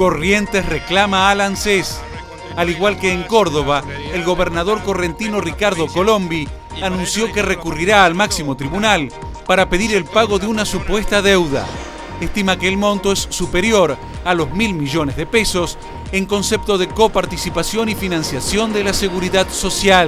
Corrientes reclama al ANSES. Al igual que en Córdoba, el gobernador correntino Ricardo Colombi anunció que recurrirá al máximo tribunal para pedir el pago de una supuesta deuda. Estima que el monto es superior a los mil millones de pesos en concepto de coparticipación y financiación de la seguridad social.